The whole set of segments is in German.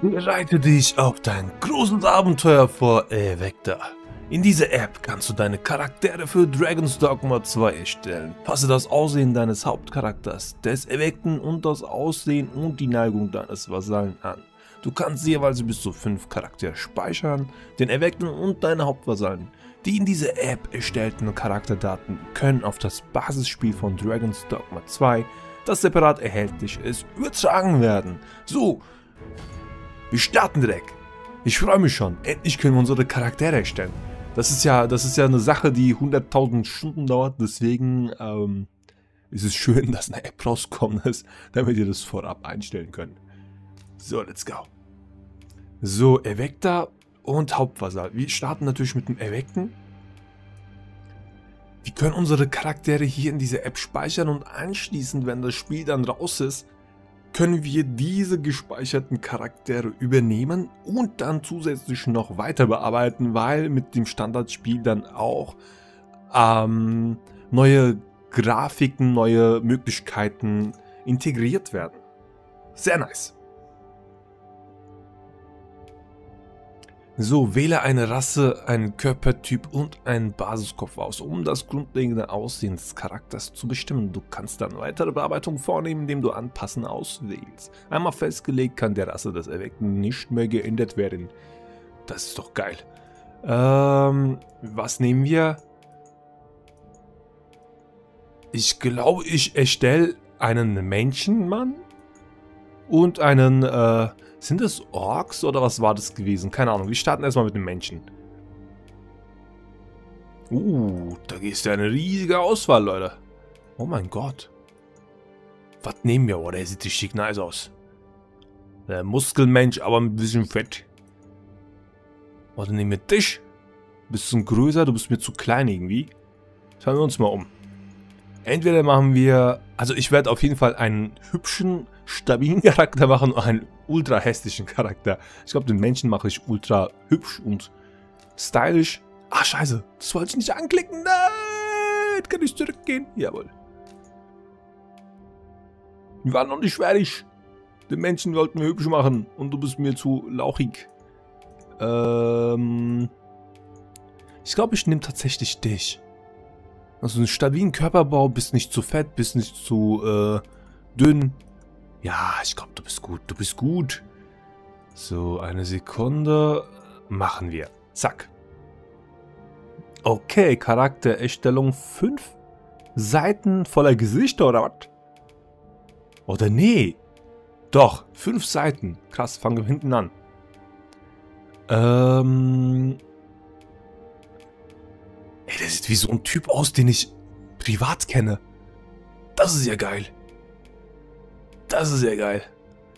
Bereite dich auf dein großes Abenteuer vor Evecta. In dieser App kannst du deine Charaktere für Dragon's Dogma 2 erstellen. Passe das Aussehen deines Hauptcharakters, des Evekten und das Aussehen und die Neigung deines Vasallen an. Du kannst jeweils bis zu 5 Charaktere speichern, den Evekten und deine Hauptvasallen. Die in dieser App erstellten Charakterdaten können auf das Basisspiel von Dragon's Dogma 2, das separat erhältlich ist, übertragen werden. So, wir starten direkt. Ich freue mich schon. Endlich können wir unsere Charaktere erstellen. Das ist ja, das ist ja eine Sache, die 100.000 Stunden dauert. Deswegen ähm, ist es schön, dass eine App rausgekommen ist, damit ihr das vorab einstellen könnt. So, let's go. So, Erweckter und Hauptvasall. Wir starten natürlich mit dem Erweckten. Wir können unsere Charaktere hier in dieser App speichern und anschließend, wenn das Spiel dann raus ist, können wir diese gespeicherten Charaktere übernehmen und dann zusätzlich noch weiter bearbeiten, weil mit dem Standardspiel dann auch ähm, neue Grafiken, neue Möglichkeiten integriert werden. Sehr nice. So, wähle eine Rasse, einen Körpertyp und einen Basiskopf aus, um das grundlegende Aussehen des Charakters zu bestimmen. Du kannst dann weitere Bearbeitung vornehmen, indem du Anpassen auswählst. Einmal festgelegt kann der Rasse des Erweckten nicht mehr geändert werden. Das ist doch geil. Ähm, was nehmen wir? Ich glaube, ich erstelle einen Menschenmann und einen, äh, sind das Orks oder was war das gewesen? Keine Ahnung. Wir starten erstmal mit den Menschen. Uh, da ist ja eine riesige Auswahl, Leute. Oh mein Gott. Was nehmen wir? Oh, der sieht richtig nice aus. Der Muskelmensch, aber ein bisschen fett. Dann nehmen wir dich. Bisschen größer, du bist mir zu klein irgendwie. Schauen wir uns mal um. Entweder machen wir... Also ich werde auf jeden Fall einen hübschen stabilen Charakter machen und einen ultra hässlichen Charakter. Ich glaube, den Menschen mache ich ultra hübsch und stylisch. Ah, scheiße. Das wollte ich nicht anklicken. Nein, kann ich zurückgehen? Jawohl. Wir waren noch nicht fertig. Den Menschen wollten wir hübsch machen und du bist mir zu lauchig. Ähm... Ich glaube, ich nehme tatsächlich dich. Also einen stabilen Körperbau, bist nicht zu fett, bist nicht zu äh, dünn. Ja, ich glaube, du bist gut. Du bist gut. So, eine Sekunde. Machen wir. Zack. Okay, Charaktererstellung 5 Seiten voller Gesichter oder was? Oder nee. Doch, 5 Seiten. Krass, fangen wir hinten an. Ähm. Ey, der sieht wie so ein Typ aus, den ich privat kenne. Das ist ja geil. Das ist ja geil.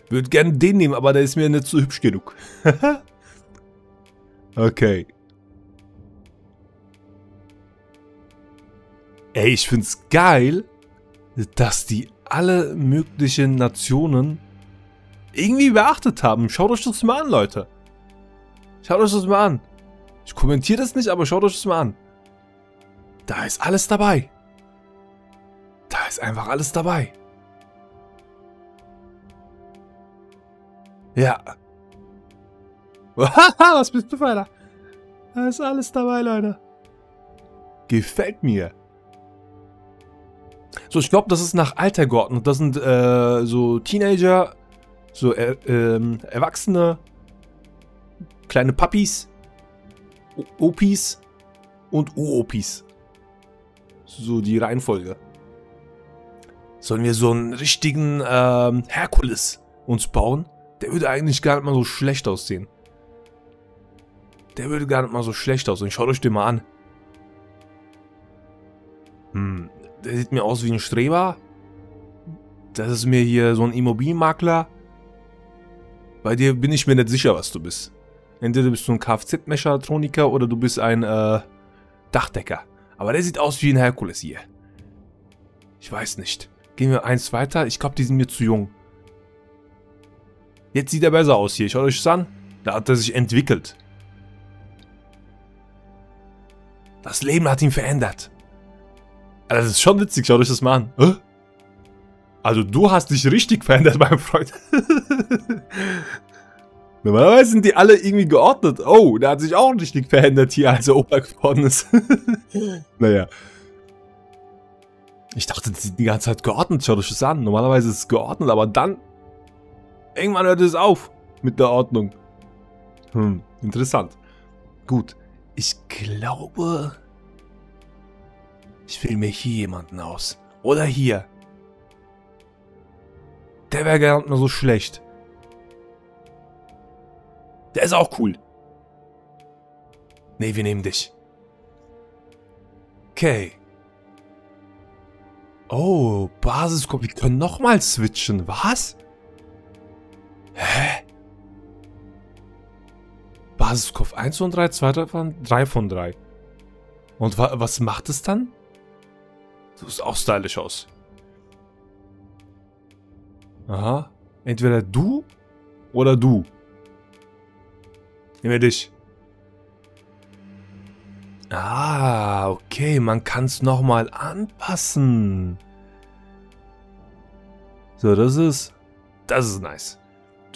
Würde gerne den nehmen, aber der ist mir nicht so hübsch genug. okay. Ey, ich find's geil, dass die alle möglichen Nationen irgendwie beachtet haben. Schaut euch das mal an, Leute. Schaut euch das mal an. Ich kommentiere das nicht, aber schaut euch das mal an. Da ist alles dabei. Da ist einfach alles dabei. Ja. Was bist du für einer? Da ist alles dabei, Leute. Gefällt mir. So, ich glaube, das ist nach Alter geordnet. Das sind äh, so Teenager, so äh, ähm, Erwachsene, kleine Puppies, Opis und Uopis. So die Reihenfolge. Sollen wir so einen richtigen ähm, Herkules uns bauen? Der würde eigentlich gar nicht mal so schlecht aussehen. Der würde gar nicht mal so schlecht aussehen. Schaut euch den mal an. Hm, der sieht mir aus wie ein Streber. Das ist mir hier so ein Immobilienmakler. Bei dir bin ich mir nicht sicher, was du bist. Entweder bist du ein Kfz-Mechatroniker oder du bist ein äh, Dachdecker. Aber der sieht aus wie ein Herkules hier. Ich weiß nicht. Gehen wir eins weiter. Ich glaube, die sind mir zu jung. Jetzt sieht er besser aus hier. Schaut euch das an. Da hat er sich entwickelt. Das Leben hat ihn verändert. Also das ist schon witzig. Schaut euch das mal an. Also du hast dich richtig verändert, mein Freund. Normalerweise sind die alle irgendwie geordnet. Oh, der hat sich auch richtig verändert hier, als er Opa geworden ist. naja. Ich dachte, die sind die ganze Zeit geordnet. Schaut euch das an. Normalerweise ist es geordnet, aber dann... Irgendwann hört es auf mit der Ordnung. Hm, interessant. Gut. Ich glaube... Ich wähle mir hier jemanden aus. Oder hier. Der wäre gar nicht mehr so schlecht. Der ist auch cool. Nee, wir nehmen dich. Okay. Oh, Basiskopf. Wir können nochmal switchen. Was? Hä? Basiskopf 1 von 3, 2 von 3 von 3. Und wa was macht es dann? Du sieht auch stylisch aus. Aha. Entweder du oder du. Nehmen wir dich. Ah, okay. Man kann es nochmal anpassen. So, das ist... Das ist nice.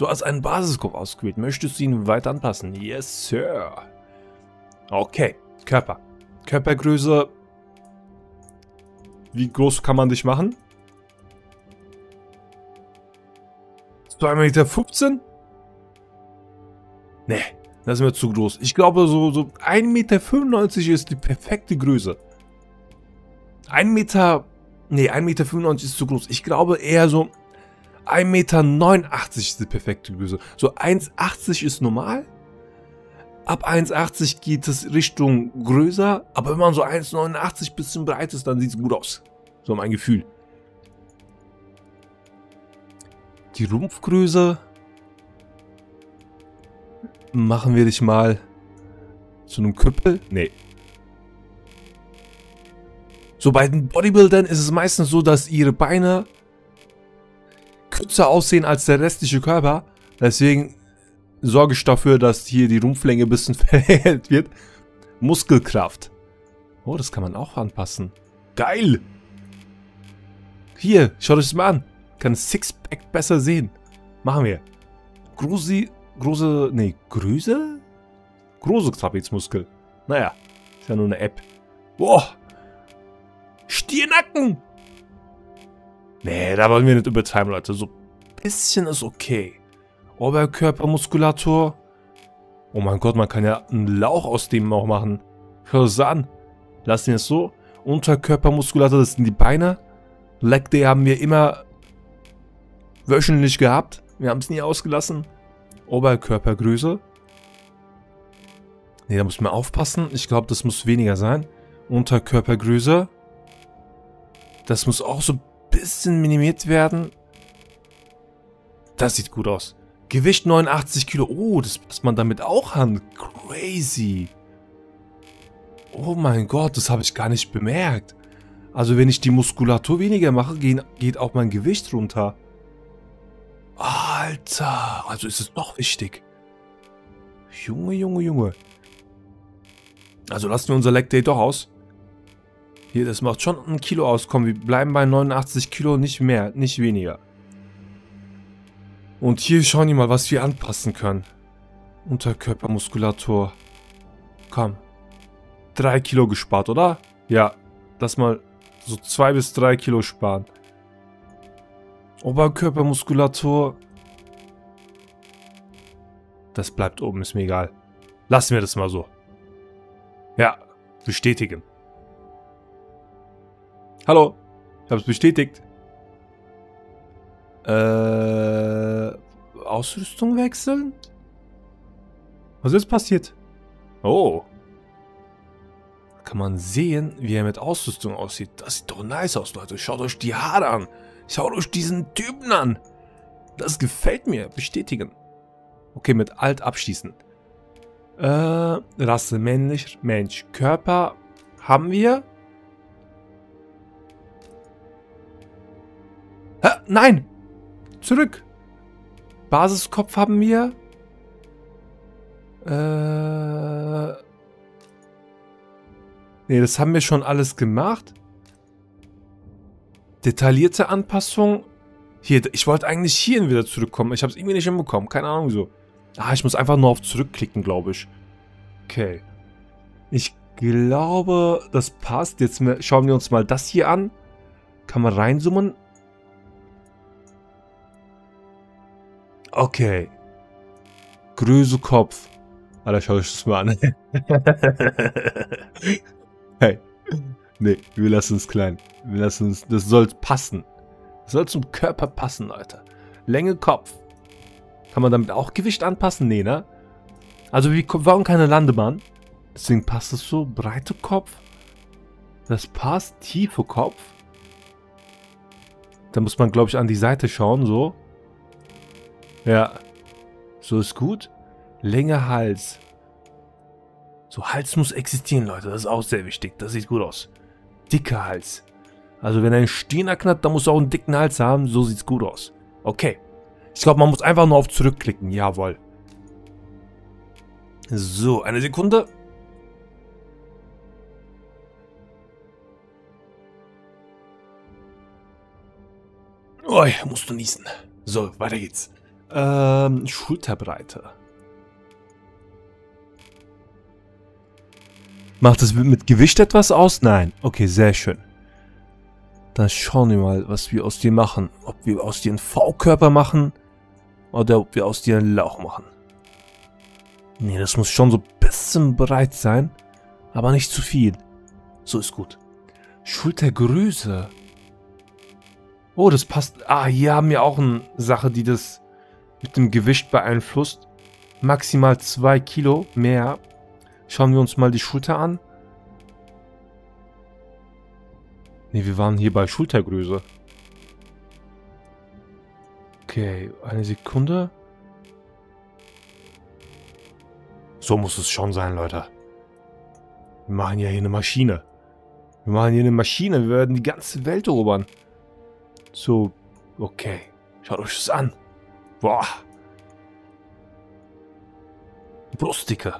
Du hast einen Basiskopf ausgewählt. Möchtest du ihn weiter anpassen? Yes, Sir. Okay. Körper. Körpergröße. Wie groß kann man dich machen? 2,15 Meter? Nee, das ist mir zu groß. Ich glaube, so, so 1,95 Meter ist die perfekte Größe. 1 Meter... Nee, 1,95 Meter ist zu groß. Ich glaube eher so 1,89 Meter ist die perfekte Größe. So 1,80 ist normal. Ab 1,80 geht es Richtung größer. Aber wenn man so 1,89 bisschen breit ist, dann sieht es gut aus. So mein Gefühl. Die Rumpfgröße machen wir dich mal zu einem Köppel. Nee. So bei den Bodybuildern ist es meistens so, dass ihre Beine kürzer aussehen als der restliche Körper. Deswegen sorge ich dafür, dass hier die Rumpflänge ein bisschen verhält wird. Muskelkraft. Oh, das kann man auch anpassen. Geil! Hier, schaut euch das mal an. Kann Sixpack besser sehen. Machen wir. Große, große, nee, Größe? Große Trapezmuskel. Naja, ist ja nur eine App. Boah! Stiernacken! Nee, da wollen wir nicht übertreiben, Leute. So ein bisschen ist okay. Oberkörpermuskulatur. Oh mein Gott, man kann ja einen Lauch aus dem auch machen. Hör es an. Lassen wir es so. Unterkörpermuskulatur, das sind die Beine. Leg Day haben wir immer wöchentlich gehabt. Wir haben es nie ausgelassen. Oberkörpergröße. Ne, da muss man aufpassen. Ich glaube, das muss weniger sein. Unterkörpergröße. Das muss auch so ein bisschen minimiert werden. Das sieht gut aus. Gewicht 89 Kilo. Oh, das passt man damit auch an. Crazy. Oh mein Gott, das habe ich gar nicht bemerkt. Also wenn ich die Muskulatur weniger mache, geht auch mein Gewicht runter. Alter, also ist es doch wichtig. Junge, Junge, Junge. Also lassen wir unser Leg Day doch aus. Hier, das macht schon ein Kilo aus. Komm, wir bleiben bei 89 Kilo, nicht mehr, nicht weniger. Und hier schauen wir mal, was wir anpassen können. Unterkörpermuskulatur. Komm. 3 Kilo gespart, oder? Ja, lass mal so 2 bis 3 Kilo sparen. Oberkörpermuskulatur. Das bleibt oben, ist mir egal. Lassen wir das mal so. Ja, bestätigen. Hallo, ich habe es bestätigt. Äh, Ausrüstung wechseln? Was ist passiert? Oh. Kann man sehen, wie er mit Ausrüstung aussieht. Das sieht doch nice aus, Leute. Schaut euch die Haare an. Schaut euch diesen Typen an. Das gefällt mir. Bestätigen. Okay, mit Alt abschließen. Äh, Rasse männlich, Mensch. Körper haben wir. Nein! Zurück! Basiskopf haben wir. Äh. Ne, das haben wir schon alles gemacht. Detaillierte Anpassung. Hier, ich wollte eigentlich hierhin wieder zurückkommen. Ich habe es irgendwie nicht hinbekommen. Keine Ahnung wieso. Ah, ich muss einfach nur auf zurückklicken, glaube ich. Okay. Ich glaube, das passt. Jetzt schauen wir uns mal das hier an. Kann man reinzoomen? Okay. Größe Kopf. Alter, schau ich das mal an. hey. Nee, wir lassen es klein. Wir lassen es, das soll passen. Das soll zum Körper passen, Leute. Länge Kopf. Kann man damit auch Gewicht anpassen? Nee, ne? Also wir bauen keine Landebahn. Deswegen passt es so. Breite Kopf. Das passt. Tiefe Kopf. Da muss man, glaube ich, an die Seite schauen, so. Ja. So ist gut. Länge Hals. So, Hals muss existieren, Leute. Das ist auch sehr wichtig. Das sieht gut aus. Dicker Hals. Also wenn ein Stehner knappt, dann muss er auch einen dicken Hals haben. So sieht's gut aus. Okay. Ich glaube, man muss einfach nur auf zurückklicken. Jawohl. So, eine Sekunde. Ui, musst du niesen. So, weiter geht's. Ähm, Schulterbreite. Macht das mit Gewicht etwas aus? Nein. Okay, sehr schön. Dann schauen wir mal, was wir aus dir machen. Ob wir aus dir einen V-Körper machen oder ob wir aus dir einen Lauch machen. Nee, das muss schon so ein bisschen breit sein, aber nicht zu viel. So ist gut. Schultergröße. Oh, das passt. Ah, hier haben wir auch eine Sache, die das mit dem Gewicht beeinflusst. Maximal 2 Kilo mehr. Schauen wir uns mal die Schulter an. Ne, wir waren hier bei Schultergröße. Okay, eine Sekunde. So muss es schon sein, Leute. Wir machen ja hier eine Maschine. Wir machen hier eine Maschine. Wir werden die ganze Welt erobern. So, okay. Schaut euch das an. Boah. Brustdicke.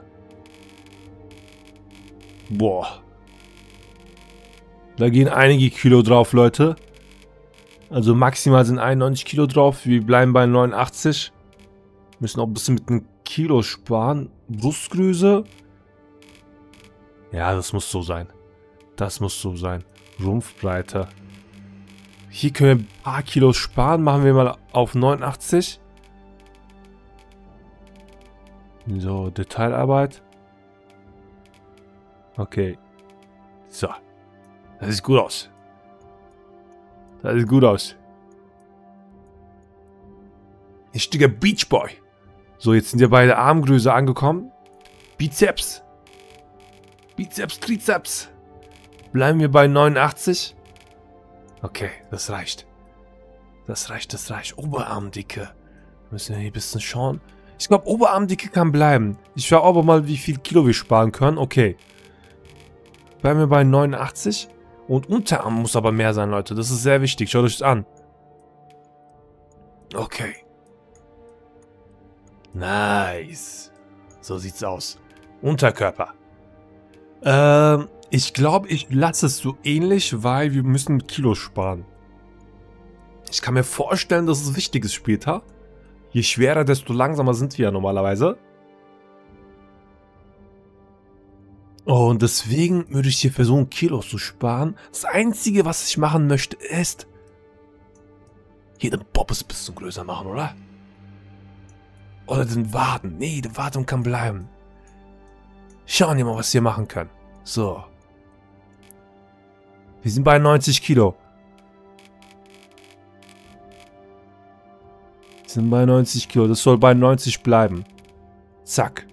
Boah. Da gehen einige Kilo drauf, Leute. Also maximal sind 91 Kilo drauf. Wir bleiben bei 89. Müssen auch ein bisschen mit einem Kilo sparen. Brustgröße. Ja, das muss so sein. Das muss so sein. Rumpfbreite. Hier können wir ein paar Kilo sparen. Machen wir mal auf 89. So, Detailarbeit. Okay. So. Das sieht gut aus. Das sieht gut aus. Richtiger Beachboy. So, jetzt sind wir bei der Armgröße angekommen. Bizeps. Bizeps, Trizeps. Bleiben wir bei 89. Okay, das reicht. Das reicht, das reicht. Oberarmdicke. Müssen wir hier ein bisschen schauen. Ich glaube, Oberarmdicke kann bleiben. Ich schaue aber mal, wie viel Kilo wir sparen können. Okay. Bleiben wir bei 89. Und Unterarm muss aber mehr sein, Leute. Das ist sehr wichtig. Schaut euch das an. Okay. Nice. So sieht's aus. Unterkörper. Ähm, ich glaube, ich lasse es so ähnlich, weil wir müssen Kilo sparen. Ich kann mir vorstellen, dass es wichtig ist später. Je schwerer, desto langsamer sind wir ja normalerweise. Und deswegen würde ich hier versuchen, Kilos zu sparen. Das Einzige, was ich machen möchte, ist... Hier den Bobbes ein bisschen größer machen, oder? Oder den Waden. Nee, der Waden kann bleiben. Schauen wir mal, was wir machen können. So. Wir sind bei 90 Kilo. Sind bei 90 Kilo. Das soll bei 90 bleiben. Zack.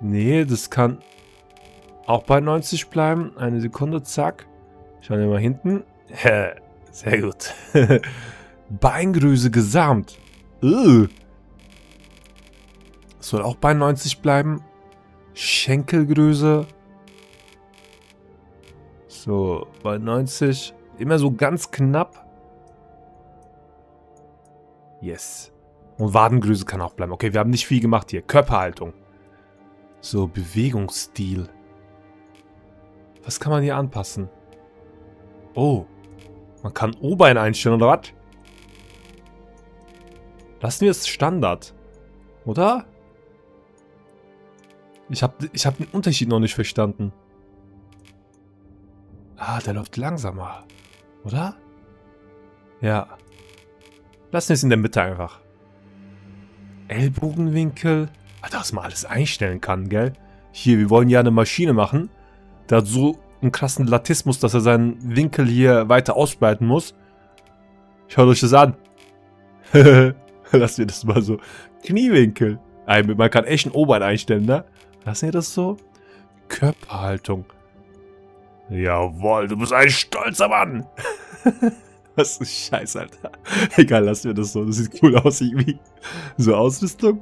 Nee, das kann auch bei 90 bleiben. Eine Sekunde, zack. Schauen wir mal hinten. Sehr gut. Beingröße gesamt. Ugh. Soll auch bei 90 bleiben. Schenkelgröße. So, bei 90. Immer so ganz knapp. Yes. Und Wadengröße kann auch bleiben. Okay, wir haben nicht viel gemacht hier. Körperhaltung. So, Bewegungsstil. Was kann man hier anpassen? Oh. Man kann O-Bein einstellen, oder was? Lassen wir es Standard. Oder? Ich habe ich hab den Unterschied noch nicht verstanden. Ah, der läuft langsamer. Oder? Ja. Lassen wir es in der Mitte einfach. Ellbogenwinkel. Ah, dass man alles einstellen kann, gell? Hier, wir wollen ja eine Maschine machen. Der hat so einen krassen Latismus, dass er seinen Winkel hier weiter ausbreiten muss. Schaut euch das an. Lassen wir das mal so. Kniewinkel. Man kann echt ein Obein einstellen, ne? Lassen wir das so? Körperhaltung. Jawohl, du bist ein stolzer Mann. Was ist Scheiß, Alter. Egal, lassen wir das so. Das sieht cool aus irgendwie. So Ausrüstung.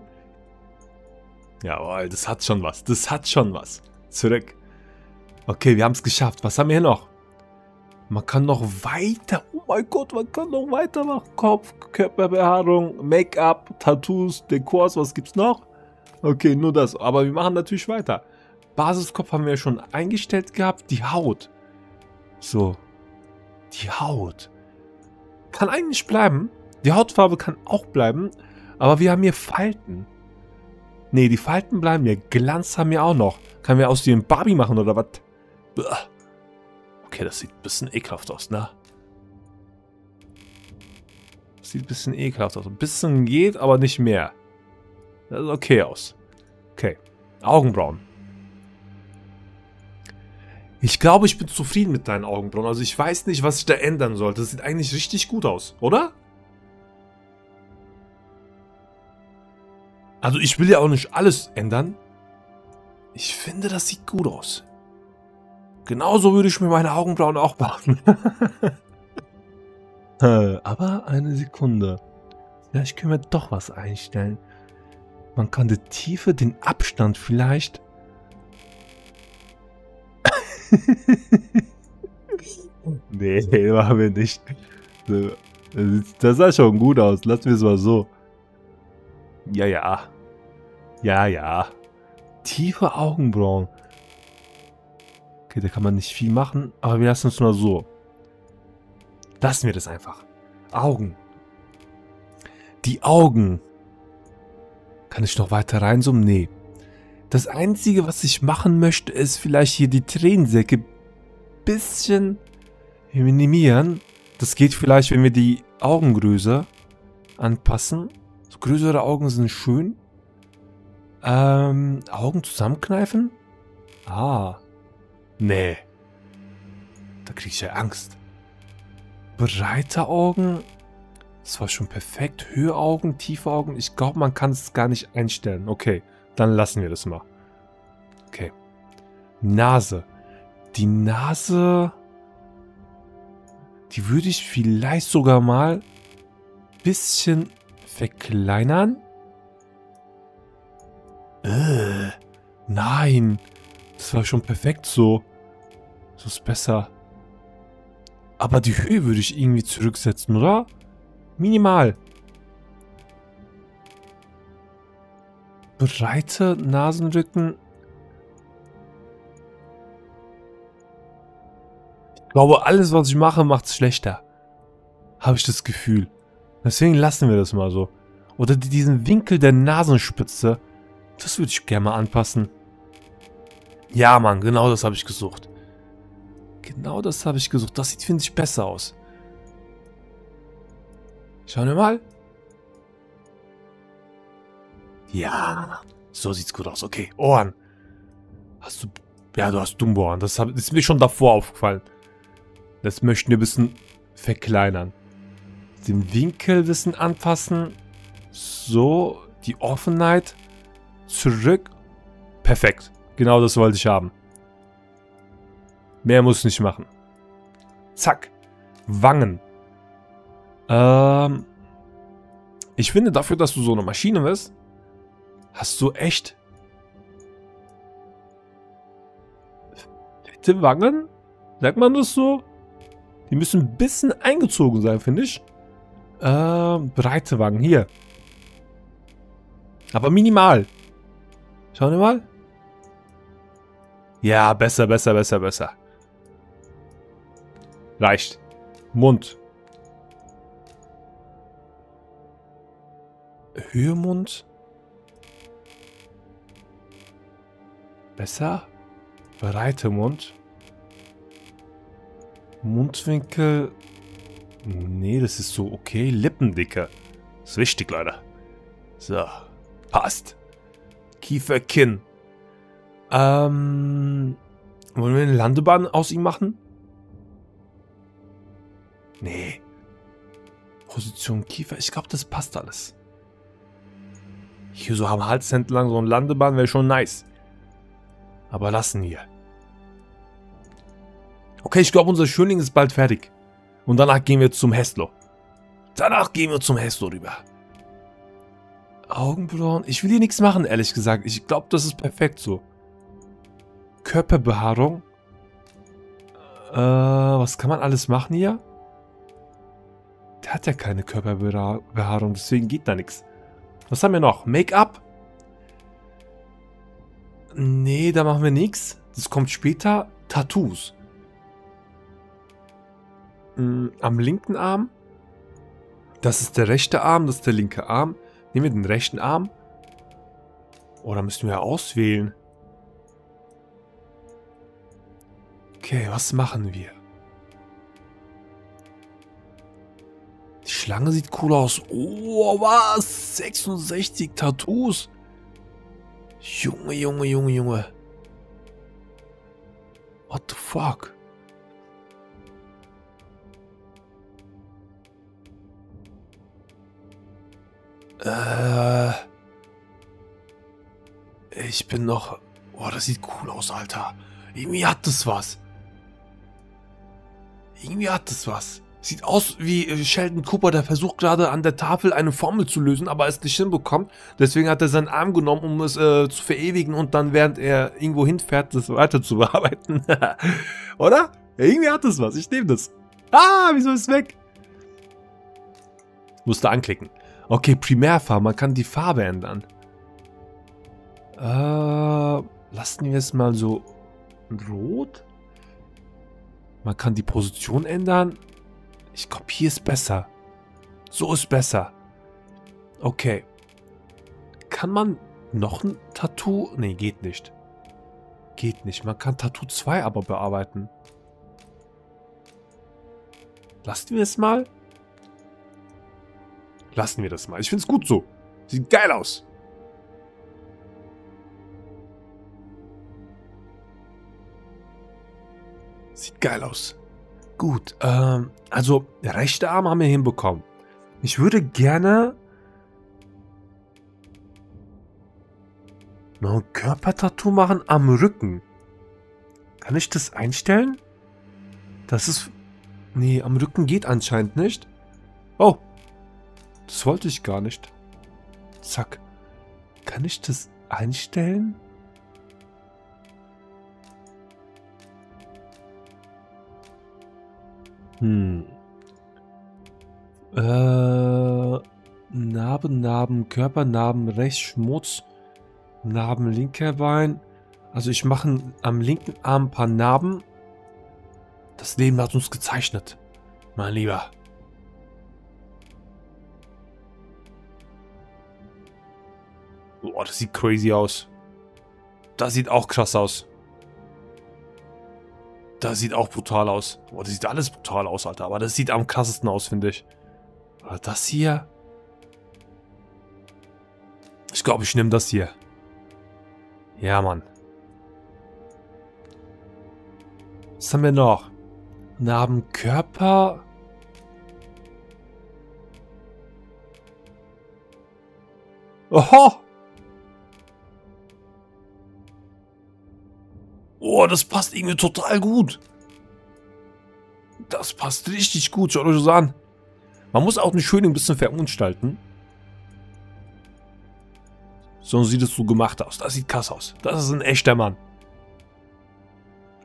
Jawohl, das hat schon was. Das hat schon was. Zurück. Okay, wir haben es geschafft. Was haben wir hier noch? Man kann noch weiter. Oh mein Gott, man kann noch weitermachen. Kopf, Körperbehaarung, Make-up, Tattoos, Dekors. Was gibt's noch? Okay, nur das. Aber wir machen natürlich weiter. Basiskopf haben wir schon eingestellt gehabt. Die Haut. So. Die Haut. Kann eigentlich bleiben. Die Hautfarbe kann auch bleiben. Aber wir haben hier Falten. Ne, die Falten bleiben hier. Glanz haben wir auch noch. Kann wir aus dem Barbie machen oder was? Okay, das sieht ein bisschen ekelhaft aus, ne? sieht ein bisschen ekelhaft aus. Ein bisschen geht, aber nicht mehr. Das sieht okay aus. Okay. Augenbrauen. Ich glaube, ich bin zufrieden mit deinen Augenbrauen. Also ich weiß nicht, was ich da ändern sollte. Das sieht eigentlich richtig gut aus, oder? Also ich will ja auch nicht alles ändern. Ich finde, das sieht gut aus. Genauso würde ich mir meine Augenbrauen auch machen. Aber eine Sekunde. Vielleicht können wir doch was einstellen. Man kann die Tiefe, den Abstand vielleicht... nee, machen wir nicht. Das sah schon gut aus. Lassen wir es mal so. Ja, ja. Ja, ja. Tiefe Augenbrauen. Okay, da kann man nicht viel machen, aber wir lassen es nur so. Lassen wir das einfach. Augen. Die Augen. Kann ich noch weiter reinzoomen? Nee. Das Einzige, was ich machen möchte, ist vielleicht hier die Tränensäcke bisschen minimieren. Das geht vielleicht, wenn wir die Augengröße anpassen. So größere Augen sind schön. Ähm, Augen zusammenkneifen? Ah. Nee. Da kriege ich ja Angst. Breite Augen. Das war schon perfekt. Höhe Augen, tiefe Augen. Ich glaube, man kann es gar nicht einstellen. Okay, dann lassen wir das mal. Okay. Nase. Die Nase... Die würde ich vielleicht sogar mal bisschen verkleinern. Äh, nein. Das war schon perfekt so. So ist besser. Aber die Höhe würde ich irgendwie zurücksetzen, oder? Minimal. Breite Nasenrücken. Ich glaube, alles, was ich mache, macht es schlechter. Habe ich das Gefühl. Deswegen lassen wir das mal so. Oder diesen Winkel der Nasenspitze. Das würde ich gerne mal anpassen. Ja, Mann, genau das habe ich gesucht. Genau das habe ich gesucht. Das sieht, finde ich, besser aus. Schauen wir mal. Ja, so sieht's gut aus. Okay, Ohren. Hast du... Ja, du hast dumme Ohren. Das, ist mir schon davor aufgefallen. Das möchten wir ein bisschen verkleinern. Den Winkel ein bisschen anpassen. So, die Offenheit. Zurück. Perfekt. Genau das wollte ich haben. Mehr muss ich nicht machen. Zack. Wangen. Ähm. Ich finde dafür, dass du so eine Maschine bist, hast du echt fette Wangen? Sagt man das so? Die müssen ein bisschen eingezogen sein, finde ich. Ähm, breite Wangen. Hier. Aber minimal. Schauen wir mal. Ja, besser, besser, besser, besser. Reicht. Mund. Höhemund. Besser? Breite Mund. Mundwinkel. Nee, das ist so okay. Lippendicke. Ist wichtig, Leute. So. Passt. Kiefer, Kinn. Ähm. Wollen wir eine Landebahn aus ihm machen? Nee. Position Kiefer. Ich glaube, das passt alles. Hier so am Hals entlang so eine Landebahn wäre schon nice. Aber lassen wir. Okay, ich glaube, unser Schönling ist bald fertig. Und danach gehen wir zum Hesslo. Danach gehen wir zum Hesslo rüber. Augenbrauen. Ich will hier nichts machen, ehrlich gesagt. Ich glaube, das ist perfekt so. Körperbehaarung. Äh, was kann man alles machen hier? Der hat ja keine Körperbehaarung, deswegen geht da nichts. Was haben wir noch? Make-up? Nee, da machen wir nichts. Das kommt später. Tattoos. Hm, am linken Arm. Das ist der rechte Arm, das ist der linke Arm. Nehmen wir den rechten Arm. Oh, müssen wir auswählen? Okay, was machen wir? Die Schlange sieht cool aus. Oh, was? 66 Tattoos. Junge, Junge, Junge, Junge. What the fuck? Äh. Ich bin noch. Boah, das sieht cool aus, Alter. Irgendwie hat das was. Irgendwie hat das was. Sieht aus wie äh, Sheldon Cooper, der versucht gerade an der Tafel eine Formel zu lösen, aber es nicht hinbekommt. Deswegen hat er seinen Arm genommen, um es äh, zu verewigen und dann, während er irgendwo hinfährt, das weiter zu bearbeiten. Oder? Ja, irgendwie hat das was. Ich nehme das. Ah, wieso ist es weg? Musste anklicken. Okay, Primärfarbe. Man kann die Farbe ändern. Äh, lassen wir es mal so rot. Man kann die Position ändern. Ich hier ist besser. So ist besser. Okay. Kann man noch ein Tattoo? Nee, geht nicht. Geht nicht. Man kann Tattoo 2 aber bearbeiten. Lassen wir es mal. Lassen wir das mal. Ich finde es gut so. Sieht geil aus. Sieht geil aus. Gut, ähm, also der rechte Arm haben wir hinbekommen. Ich würde gerne noch ein Körpertattoo machen am Rücken. Kann ich das einstellen? Das ist... Nee, am Rücken geht anscheinend nicht. Oh, das wollte ich gar nicht. Zack. Kann ich das einstellen? Hm. Äh, Narben, Narben, Körpernarben, rechts Schmutz, Narben, linker Bein. Also ich mache am linken Arm ein paar Narben. Das Leben hat uns gezeichnet, mein Lieber. Boah, das sieht crazy aus. Das sieht auch krass aus. Das sieht auch brutal aus. Boah, das sieht alles brutal aus, Alter. Aber das sieht am krassesten aus, finde ich. Oder das hier? Ich glaube, ich nehme das hier. Ja, Mann. Was haben wir noch? Narbenkörper. Oho! Oh, das passt irgendwie total gut. Das passt richtig gut. Schaut euch das an. Man muss auch den Schöning ein bisschen verunstalten. So sieht es so gemacht aus. Das sieht krass aus. Das ist ein echter Mann.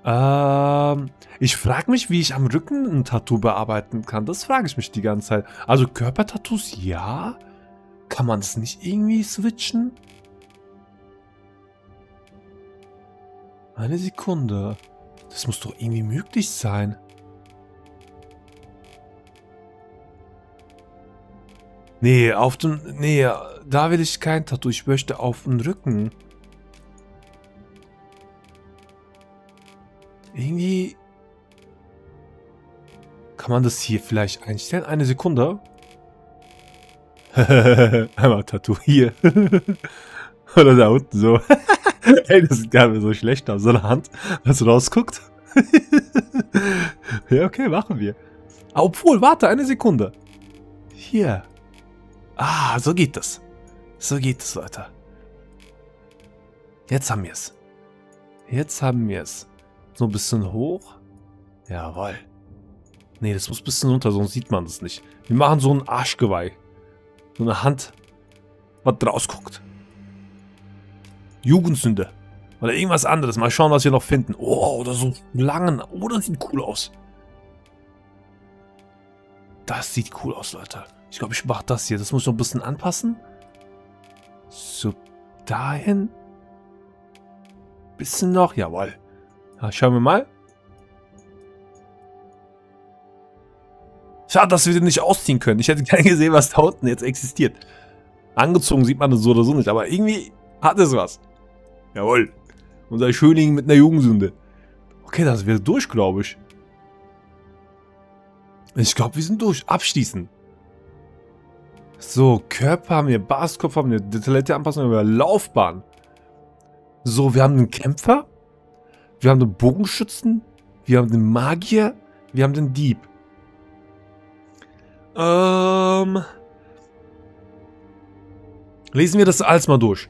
Ähm, ich frage mich, wie ich am Rücken ein Tattoo bearbeiten kann. Das frage ich mich die ganze Zeit. Also Körpertattoos, ja. Kann man das nicht irgendwie switchen? Eine Sekunde. Das muss doch irgendwie möglich sein. Nee, auf dem... Nee, da will ich kein Tattoo. Ich möchte auf den Rücken. Irgendwie... Kann man das hier vielleicht einstellen? Eine Sekunde. Einmal Tattoo hier. Oder da unten so. Ey, das sieht gar nicht so schlecht aus. So eine Hand, was rausguckt. ja, okay, machen wir. Obwohl, warte, eine Sekunde. Hier. Ah, so geht das. So geht es, Leute. Jetzt haben wir es. Jetzt haben wir es. So ein bisschen hoch. Jawohl. Nee, das muss ein bisschen runter, sonst sieht man das nicht. Wir machen so ein Arschgeweih. So eine Hand, was draus guckt. Jugendsünde. Oder irgendwas anderes. Mal schauen, was wir noch finden. Oh, oder so langen. Oh, das sieht cool aus. Das sieht cool aus, Leute. Ich glaube, ich mache das hier. Das muss ich noch ein bisschen anpassen. So, dahin. Bisschen noch. Jawohl. Ja, schauen wir mal. Schade, dass wir den nicht ausziehen können. Ich hätte gerne gesehen, was da unten jetzt existiert. Angezogen sieht man das so oder so nicht, aber irgendwie hat es was. Jawohl. Unser Schöning mit einer Jugendsünde. Okay, das wäre durch, glaube ich. Ich glaube, wir sind durch. Abschließen. So, Körper haben wir, Baskopf haben wir, detaillierte Anpassung haben wir, Laufbahn. So, wir haben einen Kämpfer. Wir haben den Bogenschützen. Wir haben den Magier. Wir haben den Dieb. Ähm... Lesen wir das alles mal durch.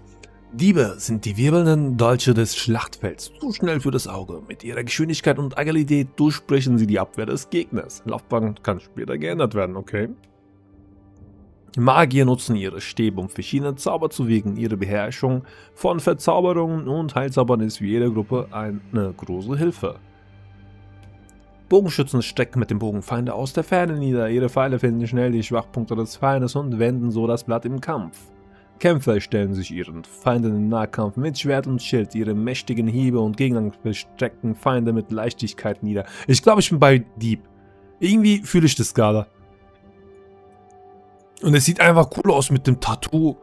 Diebe sind die wirbelnden Dolche des Schlachtfelds, zu schnell für das Auge. Mit ihrer Geschwindigkeit und Agilität durchbrechen sie die Abwehr des Gegners. Laufbahn kann später geändert werden, okay? Magier nutzen ihre Stäbe, um verschiedene Zauber zu wirken. Ihre Beherrschung von Verzauberungen und Heilzaubern ist für jede Gruppe eine große Hilfe. Bogenschützen stecken mit dem Bogen Feinde aus der Ferne nieder. Ihre Pfeile finden schnell die Schwachpunkte des Feindes und wenden so das Blatt im Kampf. Kämpfer stellen sich ihren Feinden im Nahkampf mit Schwert und Schild. Ihre mächtigen Hiebe und Gegenangriff strecken Feinde mit Leichtigkeit nieder. Ich glaube, ich bin bei Dieb. Irgendwie fühle ich das gerade. Und es sieht einfach cool aus mit dem Tattoo.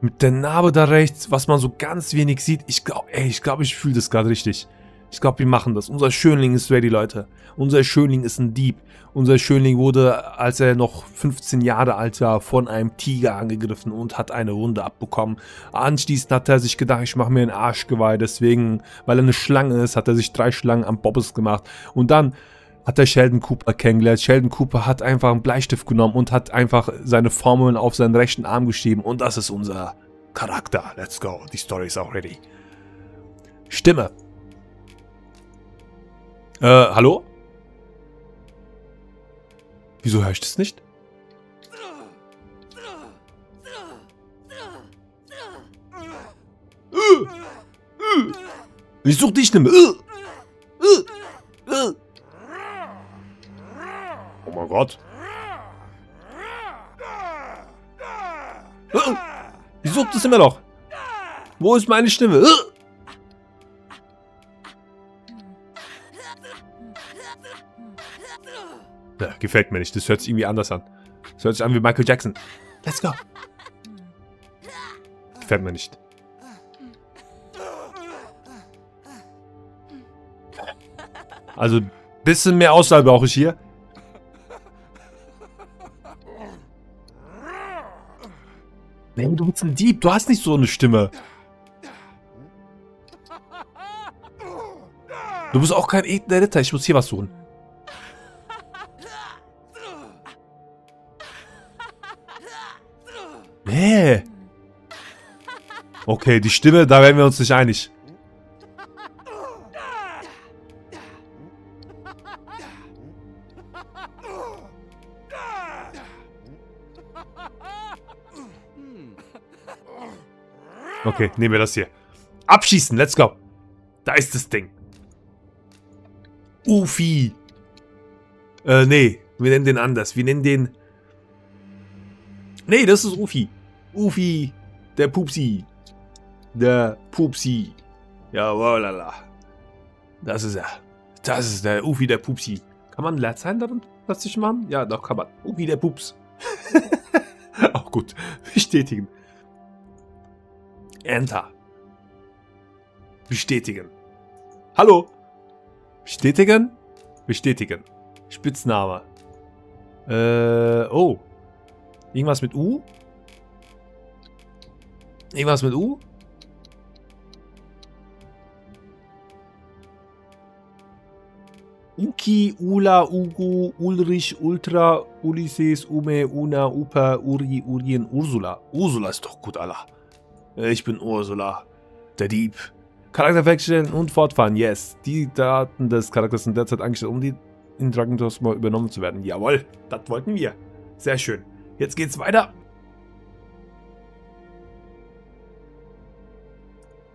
Mit der Narbe da rechts, was man so ganz wenig sieht. Ich glaube, ich glaube, ich fühle das gerade richtig. Ich glaube, wir machen das. Unser Schönling ist ready, Leute. Unser Schönling ist ein Dieb. Unser Schönling wurde, als er noch 15 Jahre alt war, von einem Tiger angegriffen und hat eine Wunde abbekommen. Anschließend hat er sich gedacht, ich mache mir einen Arschgeweih. Deswegen, weil er eine Schlange ist, hat er sich drei Schlangen am Bobbes gemacht. Und dann hat er Sheldon Cooper kennengelernt. Sheldon Cooper hat einfach einen Bleistift genommen und hat einfach seine Formeln auf seinen rechten Arm geschrieben. Und das ist unser Charakter. Let's go. Die Story ist auch ready. Stimme. Äh, hallo? Wieso höre ich das nicht? Ich such dich nicht mehr. Oh mein Gott. Ich such das immer noch. Wo ist meine Stimme? Ja, gefällt mir nicht. Das hört sich irgendwie anders an. Das hört sich an wie Michael Jackson. Let's go. Gefällt mir nicht. Also, bisschen mehr Auswahl brauche ich hier. Nee, du bist ein Dieb. Du hast nicht so eine Stimme. Du bist auch kein edler Ritter. Ich muss hier was suchen. Nee. Okay, die Stimme, da werden wir uns nicht einig. Okay, nehmen wir das hier. Abschießen, let's go. Da ist das Ding. Ufi. Äh, nee, wir nennen den anders. Wir nennen den... Nee, das ist Ufi. Ufi, der Pupsi. Der Pupsi. Jawolala. Das ist er. Das ist der Ufi, der Pupsi. Kann man Leerzeichen darin machen? Ja, doch kann man. Ufi, der Pups. Auch gut. Bestätigen. Enter. Bestätigen. Hallo. Bestätigen. Bestätigen. Spitzname. Äh, oh. Irgendwas mit U? Irgendwas mit U? Uki, Ula, Ugu, Ulrich, Ultra, Ulysses, Ume, Una, Upa, Uri, Urien, Ursula. Ursula ist doch gut, Allah. Ich bin Ursula, der Dieb. Charakter wechseln und fortfahren, yes. Die Daten des Charakters sind derzeit eingestellt, um die in Dragon Dogma übernommen zu werden. Jawohl, das wollten wir. Sehr schön. Jetzt geht's weiter.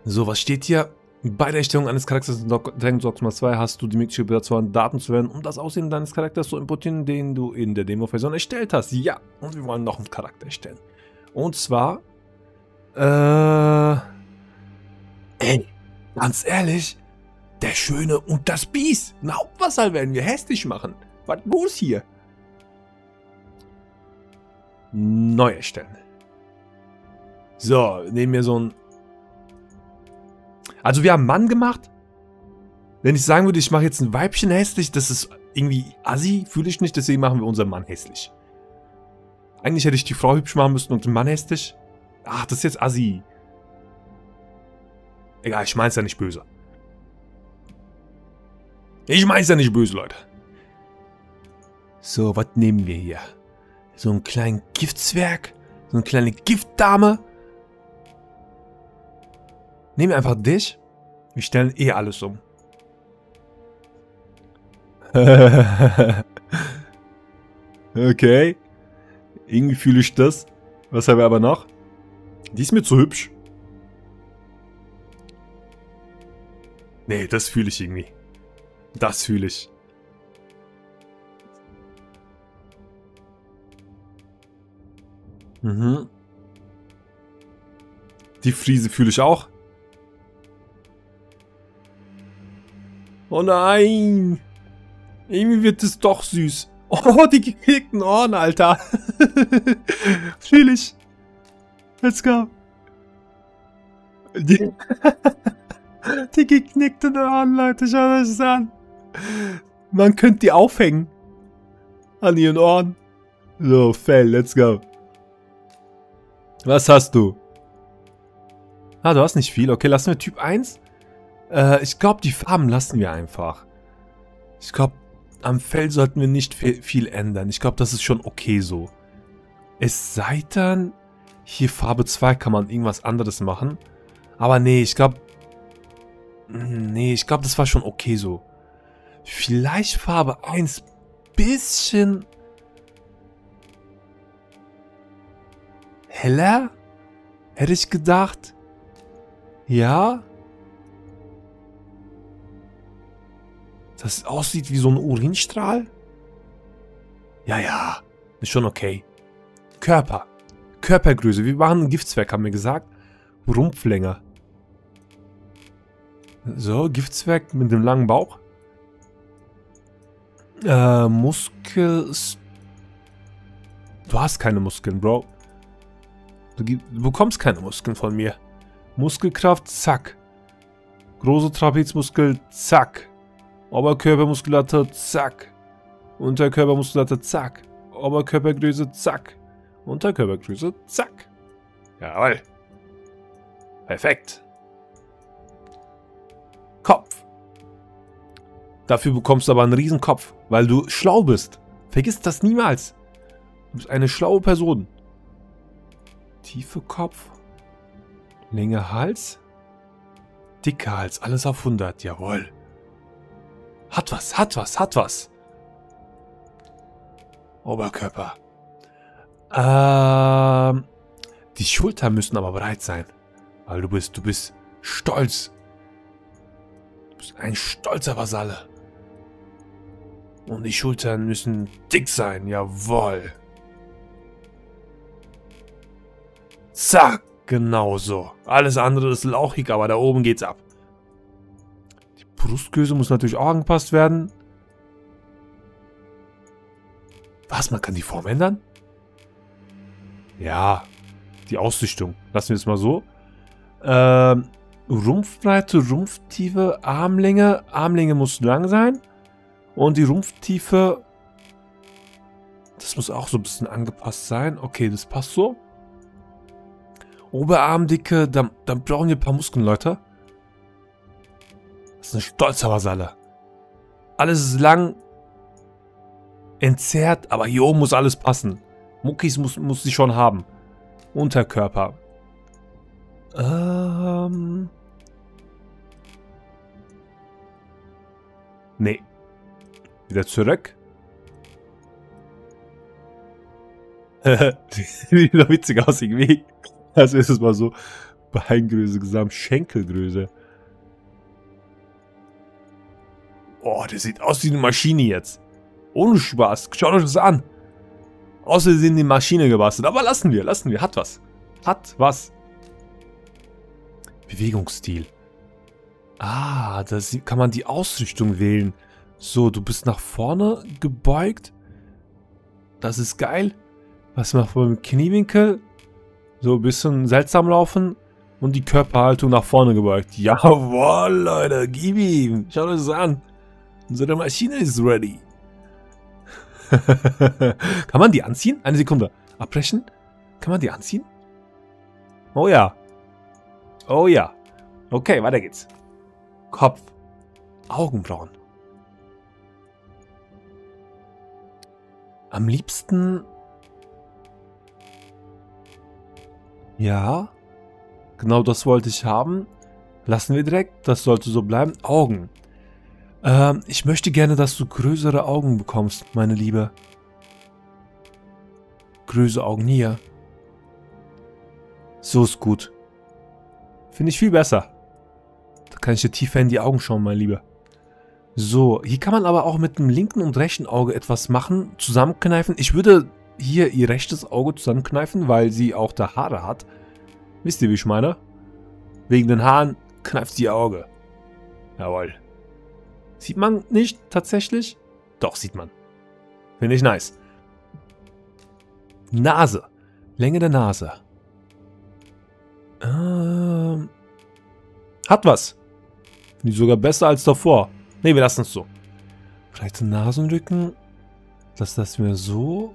So, was steht hier? Bei der Erstellung eines Charakters in Dragon Dogma 2 hast du die Möglichkeit, Benutzern Daten zu werden, um das Aussehen deines Charakters zu importieren, den du in der Demo-Version erstellt hast. Ja, und wir wollen noch einen Charakter erstellen. Und zwar, äh, ey, ganz ehrlich, der Schöne und das Biest. Ein Hauptwasser werden wir hässlich machen. Was los hier? Neu erstellen. So, nehmen wir so ein also wir haben Mann gemacht. Wenn ich sagen würde, ich mache jetzt ein Weibchen hässlich, das ist irgendwie assi, fühle ich nicht, deswegen machen wir unseren Mann hässlich. Eigentlich hätte ich die Frau hübsch machen müssen und den Mann hässlich. Ach, das ist jetzt assi. Egal, ich meine es ja nicht böse. Ich meine es ja nicht böse, Leute. So, was nehmen wir hier? So einen kleinen Giftzwerg? So eine kleine Giftdame? Nehmen wir einfach dich. Wir stellen eh alles um. okay. Irgendwie fühle ich das. Was haben wir aber noch? Die ist mir zu hübsch. Nee, das fühle ich irgendwie. Das fühle ich. Mhm. Die Friese fühle ich auch. Oh nein. Irgendwie wird es doch süß. Oh, die geknickten Ohren, Alter. Fühl ich. Let's go. Die, die geknickten Ohren, Leute, schau euch das an. Man könnte die aufhängen. An ihren Ohren. So, Fell, let's go. Was hast du? Ah, du hast nicht viel. Okay, lassen wir Typ 1. Äh, ich glaube, die Farben lassen wir einfach. Ich glaube, am Fell sollten wir nicht viel ändern. Ich glaube, das ist schon okay so. Es sei denn, hier Farbe 2 kann man irgendwas anderes machen. Aber nee, ich glaube... Nee, ich glaube, das war schon okay so. Vielleicht Farbe 1 bisschen... Heller? Hätte ich gedacht. Ja? Das aussieht wie so ein Urinstrahl? Ja, ja, ist schon okay. Körper. Körpergröße. Wir machen einen Giftzwerg, haben wir gesagt. Rumpflänge. So, Giftzwerg mit dem langen Bauch. Äh, Muskel... Du hast keine Muskeln, Bro. Du, du bekommst keine Muskeln von mir. Muskelkraft, zack. Große Trapezmuskel, zack. Oberkörpermuskulatur, zack. Unterkörpermuskulatur, zack. Oberkörpergröße, zack. Unterkörpergröße, zack. Jawohl. Perfekt. Kopf. Dafür bekommst du aber einen riesen Kopf, weil du schlau bist. Vergiss das niemals. Du bist eine schlaue Person. Tiefe Kopf. Länge Hals. Dicker Hals. Alles auf 100. Jawohl. Hat was, hat was, hat was. Oberkörper. Ähm, die Schultern müssen aber breit sein. Weil du bist, du bist stolz. Du bist ein stolzer Vasalle. Und die Schultern müssen dick sein, jawohl. Zack, genau so. Alles andere ist lauchig, aber da oben geht's ab. Brustgröße muss natürlich auch angepasst werden. Was? Man kann die Form ändern? Ja, die Ausrichtung. Lassen wir es mal so. Ähm, Rumpfbreite, Rumpftiefe, Armlänge. Armlänge muss lang sein. Und die Rumpftiefe, das muss auch so ein bisschen angepasst sein. Okay, das passt so. Oberarmdicke, dann, dann brauchen wir ein paar Muskeln, Leute. Das ist eine stolze Vasalle. Alles ist lang, entzerrt, aber hier oben muss alles passen. Muckis muss, muss sie schon haben. Unterkörper. Ähm... Nee. Wieder zurück. Sieht doch witzig aus irgendwie. Also ist es mal so Beingröße, Gesamtschenkelgröße. Oh, der sieht aus wie eine Maschine jetzt. Ohne Spaß. Schaut euch das an. Außerdem die Maschine gebastelt. Aber lassen wir, lassen wir. Hat was. Hat was. Bewegungsstil. Ah, da kann man die Ausrichtung wählen. So, du bist nach vorne gebeugt. Das ist geil. Was macht man mit Kniewinkel? So ein bisschen seltsam laufen. Und die Körperhaltung nach vorne gebeugt. Jawohl, Leute, gib ihm. Schaut euch das an. Unsere Maschine ist ready. Kann man die anziehen? Eine Sekunde. Abbrechen? Kann man die anziehen? Oh ja. Oh ja. Okay, weiter geht's. Kopf, Augenbrauen. Am liebsten... Ja, genau das wollte ich haben. Lassen wir direkt, das sollte so bleiben. Augen. Ähm, ich möchte gerne, dass du größere Augen bekommst, meine Liebe. Größere Augen hier. So ist gut. Finde ich viel besser kann ich dir tiefer in die Augen schauen, mein Lieber. So, hier kann man aber auch mit dem linken und rechten Auge etwas machen, zusammenkneifen. Ich würde hier ihr rechtes Auge zusammenkneifen, weil sie auch da Haare hat. Wisst ihr, wie ich meine? Wegen den Haaren kneift sie ihr Auge. Jawohl. Sieht man nicht tatsächlich? Doch, sieht man. Finde ich nice. Nase. Länge der Nase. Ähm, hat was. Finde ich sogar besser als davor. Ne, wir lassen es so. Breite Nasenrücken. Das lassen wir so.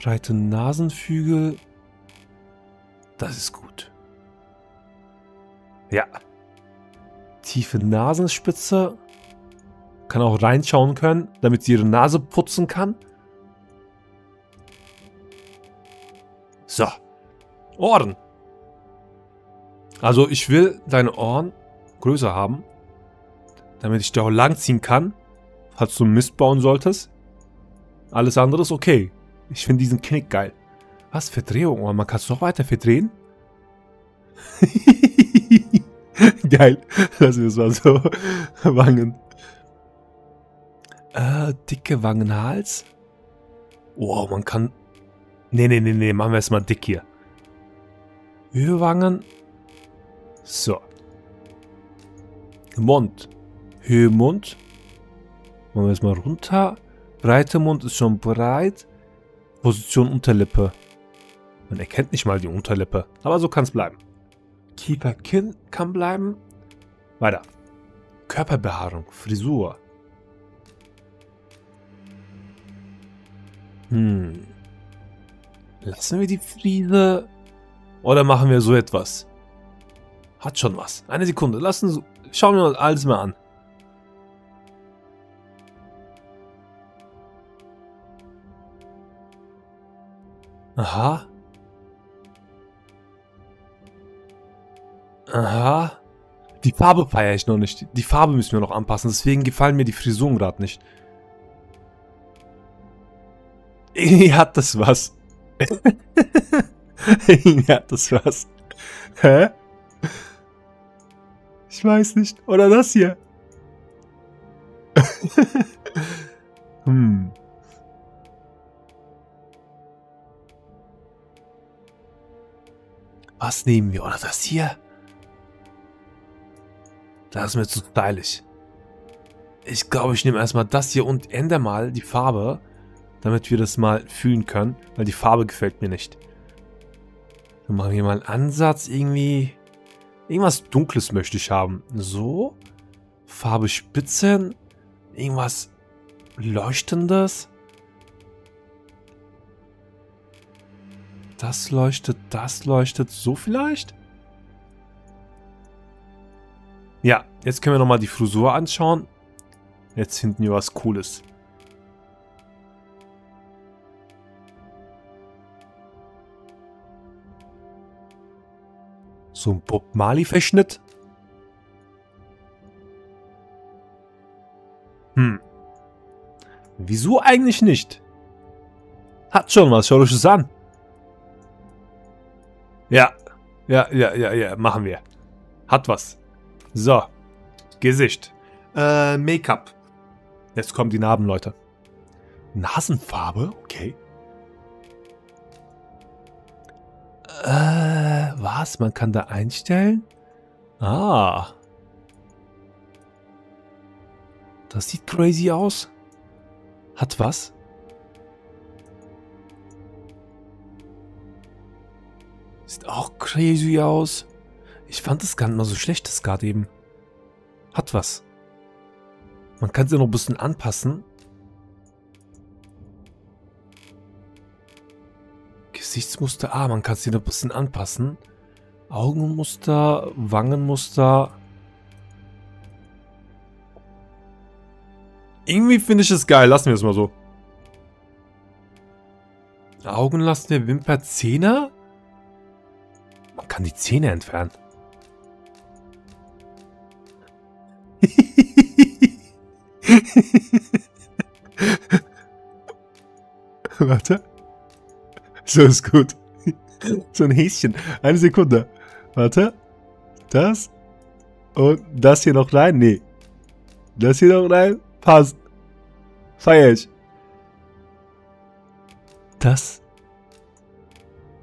Breite Nasenflügel. Das ist gut. Ja. Tiefe Nasenspitze. Kann auch reinschauen können, damit sie ihre Nase putzen kann. So. Ohren. Also ich will deine Ohren größer haben, damit ich da auch langziehen kann, falls du Mist bauen solltest. Alles andere ist okay. Ich finde diesen Knick geil. Was? Verdrehung? Oh, man kann es noch weiter verdrehen? geil. Wir es mal so. Wangen. Äh, dicke Wangenhals. Wow, man kann... Nee, nee, nee, nee, machen wir es mal dick hier. Höhewangen. So. Mund. Höhe Mund. Machen wir es mal runter. Breiter Mund ist schon breit. Position Unterlippe. Man erkennt nicht mal die Unterlippe. Aber so kann es bleiben. Kiefer, Kinn kann bleiben. Weiter. Körperbehaarung, Frisur. Hm. Lassen wir die Friese? Oder machen wir so etwas? Hat schon was. Eine Sekunde. Lass uns, schauen wir uns alles mal an. Aha. Aha. Die Farbe feiere ich noch nicht. Die Farbe müssen wir noch anpassen. Deswegen gefallen mir die Frisuren gerade nicht. Irgendwie hat das was. Irgendwie hat das was. Hä? Ich weiß nicht. Oder das hier. hm. Was nehmen wir? Oder das hier? Das ist mir zu stylisch. Ich glaube, ich nehme erstmal das hier und ändere mal die Farbe, damit wir das mal fühlen können, weil die Farbe gefällt mir nicht. Dann machen wir mal einen Ansatz irgendwie Irgendwas Dunkles möchte ich haben. So. Farbe Spitzen. Irgendwas Leuchtendes. Das leuchtet, das leuchtet. So vielleicht? Ja, jetzt können wir nochmal die Frisur anschauen. Jetzt finden wir was Cooles. So ein Bob Marley-Verschnitt. Hm. Wieso eigentlich nicht? Hat schon was, schau euch das an. Ja, ja, ja, ja, ja, machen wir. Hat was. So, Gesicht. Äh, Make-up. Jetzt kommen die Narben, Leute. Nasenfarbe, okay. Äh, was? Man kann da einstellen? Ah. Das sieht crazy aus. Hat was? Sieht auch crazy aus. Ich fand es gar nicht mal so schlecht, das gerade eben. Hat was. Man kann sie noch ein bisschen anpassen. Gesichtsmuster, ah, man kann sie noch ein bisschen anpassen. Augenmuster, Wangenmuster. Irgendwie finde ich es geil, lassen wir es mal so. Augen lassen wir Wimper Zähne? Man kann die Zähne entfernen. Warte. So ist gut. So ein Häschen. Eine Sekunde. Warte. Das. Und das hier noch rein? Nee. Das hier noch rein? Passt. Feier ich. Das.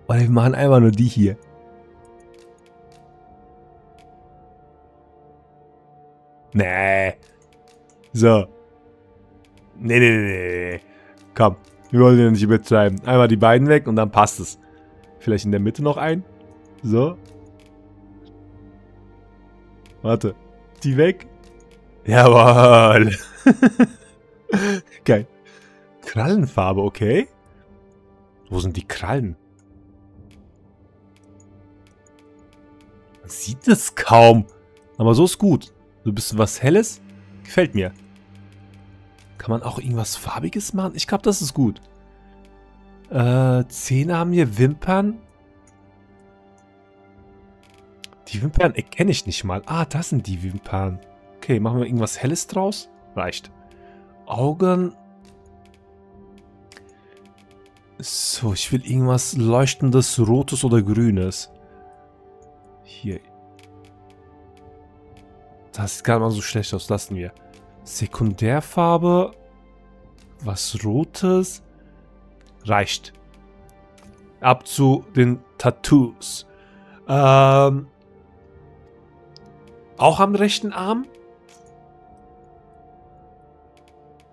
Oder wir machen einfach nur die hier. Nee. So. Nee, nee, nee. Komm. Wir wollen ja nicht übertreiben. Einmal die beiden weg und dann passt es. Vielleicht in der Mitte noch ein. So. Warte. Die weg. Jawohl. Geil. Krallenfarbe, okay. Wo sind die Krallen? Man sieht es kaum. Aber so ist gut. So ein bisschen was Helles. Gefällt mir. Kann man auch irgendwas Farbiges machen? Ich glaube, das ist gut. Äh, Zähne haben hier Wimpern. Die Wimpern erkenne ich nicht mal. Ah, das sind die Wimpern. Okay, machen wir irgendwas Helles draus? Reicht. Augen. So, ich will irgendwas Leuchtendes, Rotes oder Grünes. Hier. Das sieht gar nicht mal so schlecht aus. Lassen wir. Sekundärfarbe. Was Rotes. Reicht. Ab zu den Tattoos. Ähm, auch am rechten Arm.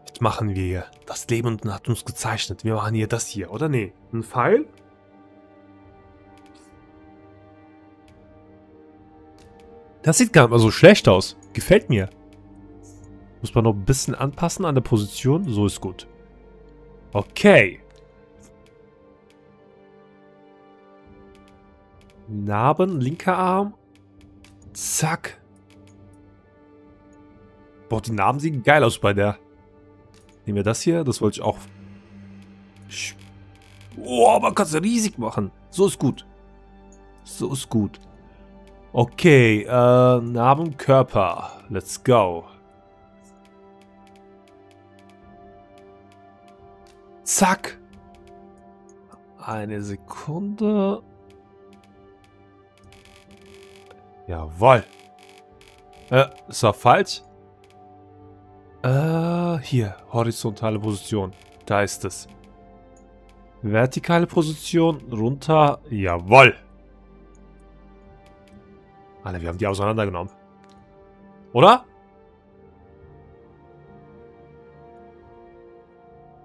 Was machen wir hier? Das Leben hat uns gezeichnet. Wir machen hier das hier, oder? Nee. Ein Pfeil? Das sieht gar nicht mal so schlecht aus. Gefällt mir. Muss man noch ein bisschen anpassen an der Position. So ist gut. Okay. Narben, linker Arm. Zack. Boah, die Narben sehen geil aus bei der. Nehmen wir das hier. Das wollte ich auch. Boah, man kann es riesig machen. So ist gut. So ist gut. Okay, äh, Narben, Körper. Let's go. Zack. Eine Sekunde. Jawoll. Äh, ist war falsch. Äh, hier. Horizontale Position. Da ist es. Vertikale Position. Runter. Jawoll. Alter, wir haben die auseinandergenommen. Oder?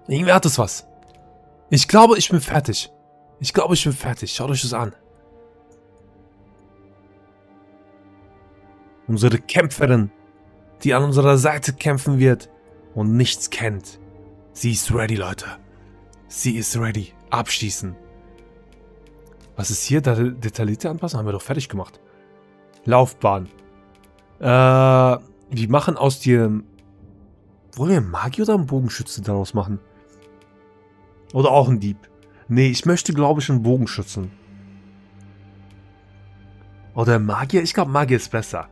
Irgendwie hat es was. Ich glaube, ich bin fertig. Ich glaube, ich bin fertig. Schaut euch das an. Unsere Kämpferin, die an unserer Seite kämpfen wird und nichts kennt. Sie ist ready, Leute. Sie ist ready. Abschließen. Was ist hier? Detaillierte Anpassung haben wir doch fertig gemacht. Laufbahn. Äh, wir machen aus dir... Wollen wir einen Magier oder einen Bogenschütze daraus machen? Oder auch einen Dieb? Nee, ich möchte, glaube ich, einen Bogenschützen. Oder Magier? Ich glaube, Magier ist besser.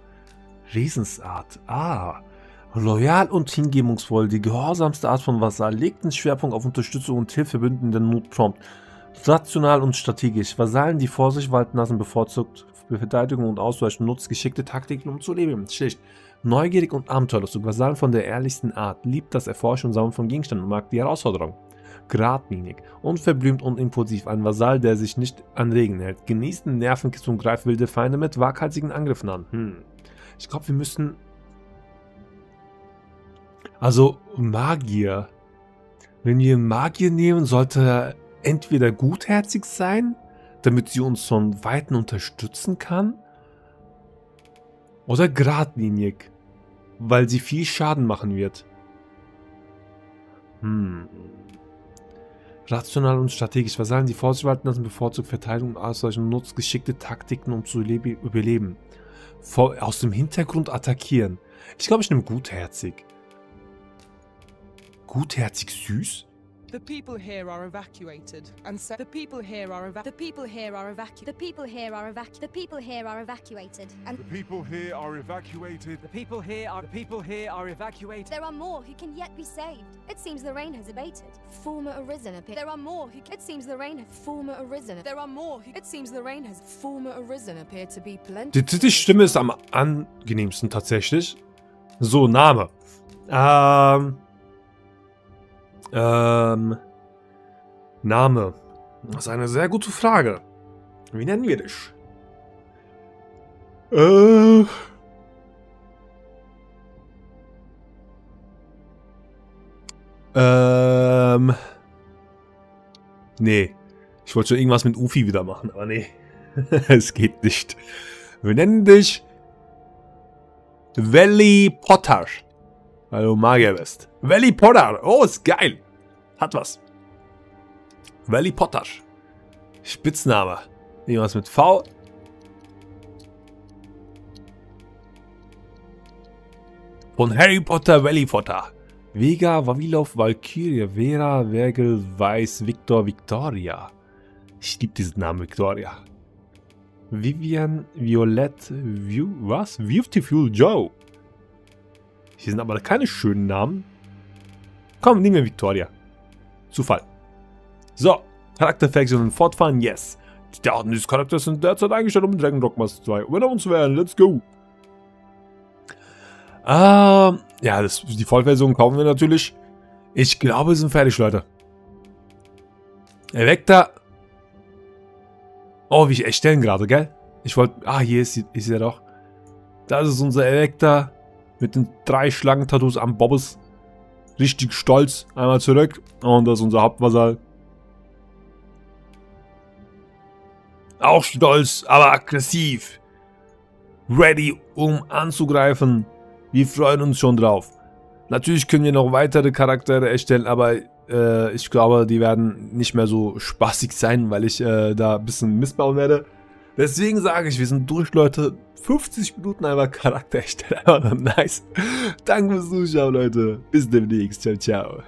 Wesensart. Ah. Loyal und hingebungsvoll. Die gehorsamste Art von Vasall legt den Schwerpunkt auf Unterstützung und Hilfe in der Not prompt. Rational und strategisch. Vasallen, die vor sich walten lassen, bevorzugt Verteidigung und Ausweichen, nutzt geschickte Taktiken, um zu leben. Schlicht. Neugierig und abenteuerlustig. Vasallen von der ehrlichsten Art. Liebt das Erforschen und Sammeln von Gegenständen und mag die Herausforderung geradlinig, unverblümt und impulsiv, ein Vasall, der sich nicht an Regen hält. Genießt den Nervenkiss und greift wilde Feinde mit waghalsigen Angriffen an. Hm. Ich glaube, wir müssen... Also, Magier. Wenn wir Magier nehmen, sollte er entweder gutherzig sein, damit sie uns von Weitem unterstützen kann, oder geradlinig, weil sie viel Schaden machen wird. Hm. Rational und strategisch. Vasallen, die Vorsicht walten lassen, bevorzugt Verteidigung und Ausweichen und nutzt geschickte Taktiken, um zu überleben. Vor, aus dem Hintergrund attackieren. Ich glaube, ich nehme gutherzig. Gutherzig süß? The people here are evacuated, and so the people here are eva- The people here are evacu- The people here are evacu- The people here are evacuated. And The people here are evacuated. The people here are the people here are evacuated. there are more who can yet be saved. It seems the rain has abated. Former arisen appear. There are more who. It seems the rain has. Former arisen. there are more. Who, it seems the rain has former arisen appear to be plenty. Die dritte Stimme ist am angenehmsten tatsächlich. So, Name. Ähm. Ähm. Name. Das ist eine sehr gute Frage. Wie nennen wir dich? Äh. Ähm. Nee. Ich wollte schon irgendwas mit Ufi wieder machen, aber nee. es geht nicht. Wir nennen dich Valley Potter. Weil du Magier bist. Valley Potter. Oh, ist geil. Hat was. Valley Potter. Spitzname. Irgendwas mit V. Von Harry Potter, Valley Potter. Vega, Vavilov, Valkyrie, Vera, Vergil, Weiß, Victor, Victoria. Ich liebe diesen Namen Victoria. Vivian, Violette, View, was? Beautiful Joe. Hier sind aber keine schönen Namen. Komm, nehmen wir Victoria. Zufall. So, Charakterfaktionen fortfahren, yes. Die Daten dieses Charakters sind derzeit eingestellt, um Dragon Dogmas 2 Winner zu werden. Let's go. Ähm, ja, das, die Vollversion kaufen wir natürlich. Ich glaube, wir sind fertig, Leute. Erweckter. Oh, wie ich erstellen gerade, gell? Ich wollte... Ah, hier ist, ist er doch. Das ist unser Erweckter. Mit den drei Schlangentattoos am Bobbes. Richtig stolz. Einmal zurück. Und das ist unser Hauptvasall. Auch stolz, aber aggressiv. Ready, um anzugreifen. Wir freuen uns schon drauf. Natürlich können wir noch weitere Charaktere erstellen, aber äh, ich glaube, die werden nicht mehr so spaßig sein, weil ich äh, da ein bisschen missbauen werde. Deswegen sage ich, wir sind durch, Leute. 50 Minuten einmal Charakter erstellen. Nice. Danke fürs Zuschauen, Leute. Bis demnächst. Ciao, ciao.